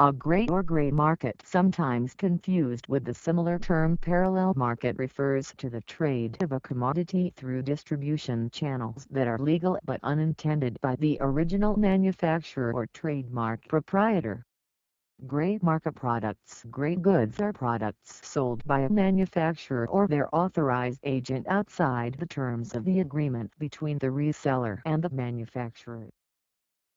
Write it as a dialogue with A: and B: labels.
A: A gray or gray market sometimes confused with the similar term parallel market refers to the trade of a commodity through distribution channels that are legal but unintended by the original manufacturer or trademark proprietor. Gray market products Gray goods are products sold by a manufacturer or their authorized agent outside the terms of the agreement between the reseller and the manufacturer.